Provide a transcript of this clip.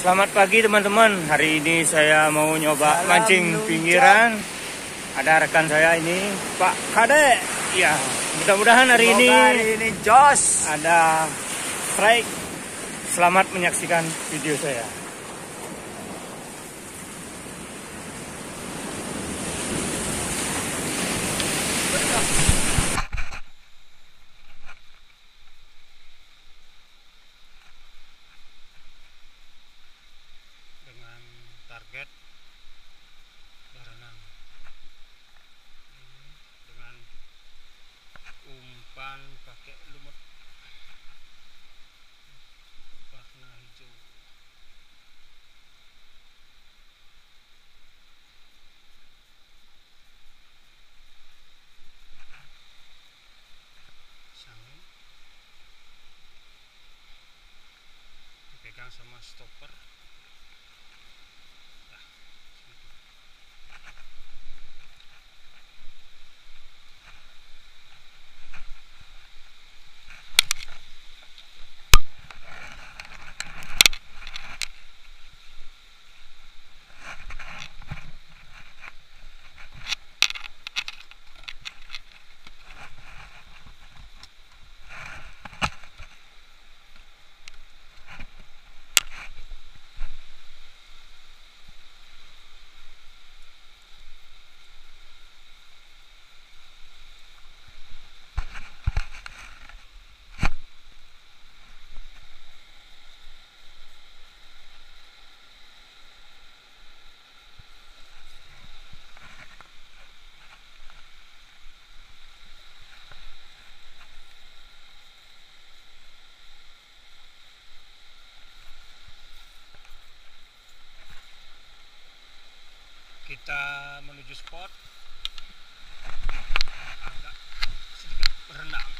Selamat pagi teman-teman. Hari ini saya mau nyoba Salam mancing pinggiran. Ada rekan saya ini, Pak Kade. Ya, mudah-mudahan hari ini hari ini jos. ada strike. Selamat menyaksikan video saya. Sama stopper kita menuju spot. Agak sedikit berenang